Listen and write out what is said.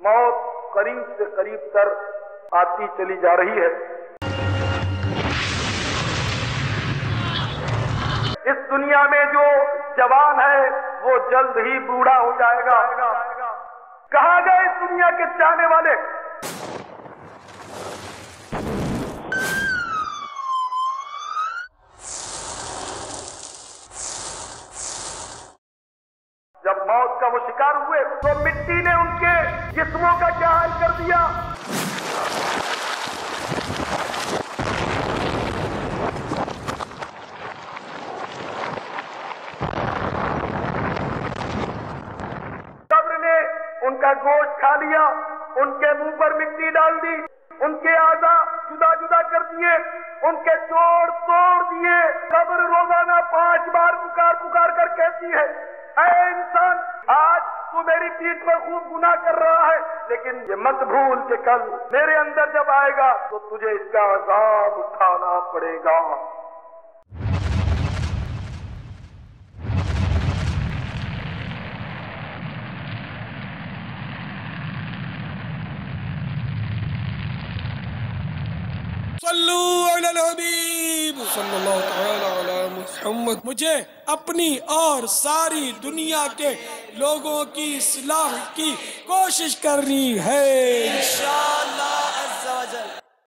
मौत करीब से करीब तर आती चली जा रही है। इस दुनिया में जो जवान है, वो जल्द ही बूढ़ा हो जाएगा। कहा गए इस दुनिया के चाहने वाले? जब मौत का वो शिकार हुए तो मिट्टी ने उनके जिस्मों का क्या हाल कर दिया। कब्र ने उनका गोश्त खा लिया, उनके मुँह पर मिट्टी डाल दी, उनके आजा जुदा जुदा कर दिए, उनके जोड़ तोड़ दिए। कब्र रोज़ाना पाँच बार पुकार पुकार कर कहती है। ऐ इंसान, आज तू मेरी पीठ पर खूब गुना कर रहा है, लेकिन ये मत भूल के कल मेरे अंदर जब आएगा तो तुझे इसका अजाब उठाना पड़ेगा। सल्लू अलल हबीब अला मुहम्मद मुझे अपनी और सारी दुनिया के लोगों की सलाह की कोशिश करनी है।